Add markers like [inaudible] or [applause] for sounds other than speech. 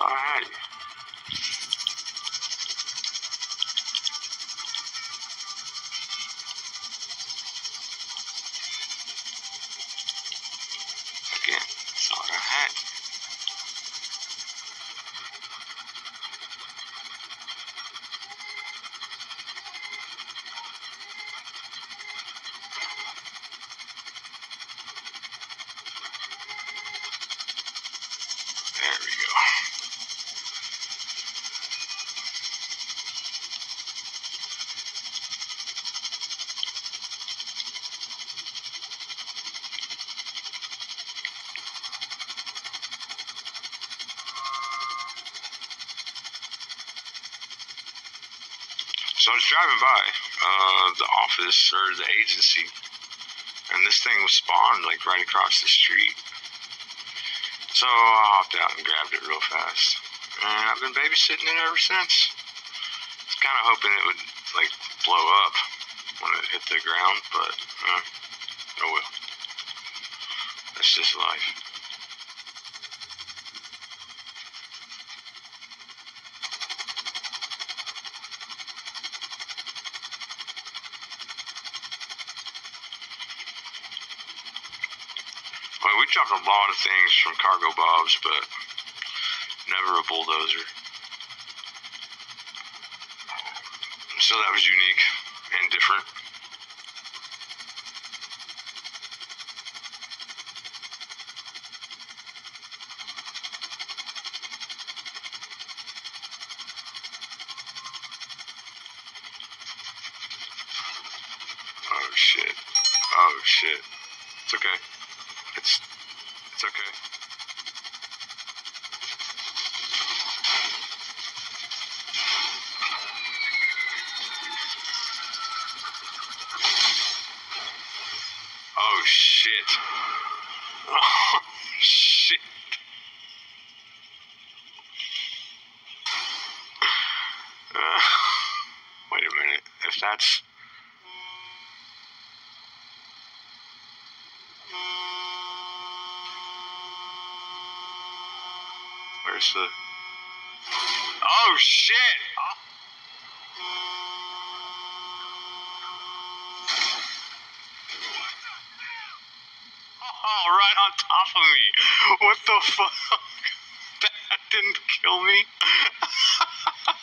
All right. So I was driving by uh, the office or the agency, and this thing was spawned like right across the street. So I hopped out and grabbed it real fast, and I've been babysitting it ever since. I was kind of hoping it would like blow up when it hit the ground, but uh, oh well. That's just life. Well, we truck a lot of things from Cargo Bob's, but never a bulldozer. So that was unique and different. Oh shit. Oh shit. It's okay. It's it's okay. Oh shit. [laughs] Oh shit. [sighs] Wait a minute. If that's Where's the? Oh shit! Oh, right on top of me. What the fuck? [laughs] That didn't kill me. [laughs]